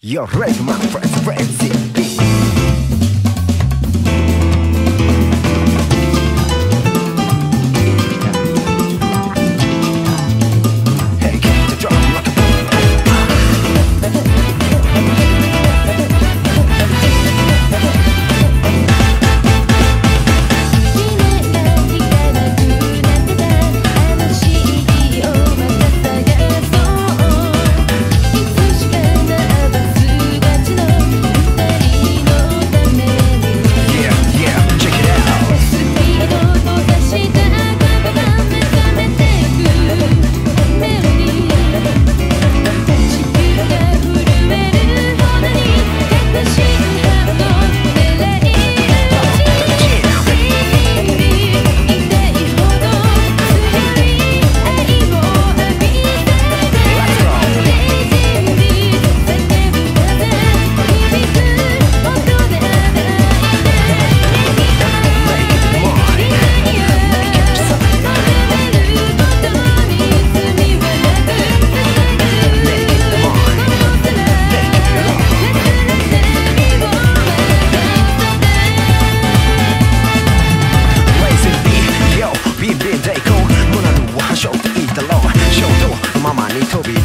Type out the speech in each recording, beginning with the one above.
You're ready, my friends, friends, yeah.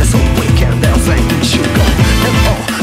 This whole weekend they'll think you go. And oh